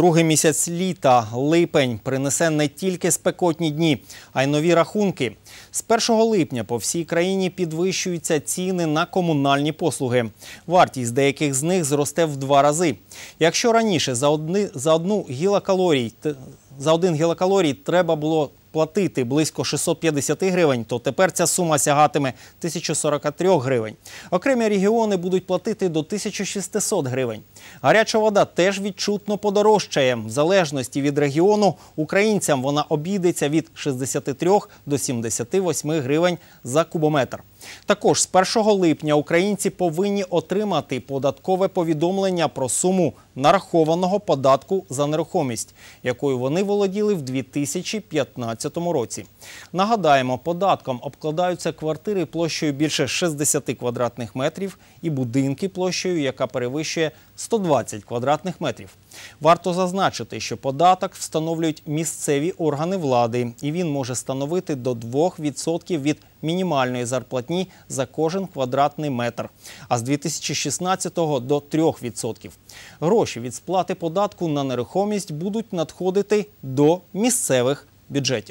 Другий місяць літа, липень, принесе не тільки спекотні дні, а й нові рахунки. З 1 липня по всій країні підвищуються ціни на комунальні послуги. Вартість деяких з них зросте в два рази. Якщо раніше за, одни, за одну гілокалорій за один гілокалорій треба було платити близько 650 гривень, то тепер ця сума сягатиме 1043 гривень. Окремі регіони будуть платити до 1600 гривень. Гаряча вода теж відчутно подорожчає. В залежності від регіону українцям вона обійдеться від 63 до 78 гривень за кубометр. Також з 1 липня українці повинні отримати податкове повідомлення про суму нарахованого податку за нерухомість, якою вони володіли в 2015 році. Нагадаємо, податком обкладаються квартири площею більше 60 квадратних метрів і будинки площею, яка перевищує 120 квадратних метрів. Варто зазначити, що податок встановлюють місцеві органи влади, і він може становити до 2% від мінімальної зарплатні за кожен квадратний метр, а з 2016-го до 3%. Гроші від сплати податку на нерухомість будуть надходити до місцевих бюджетів.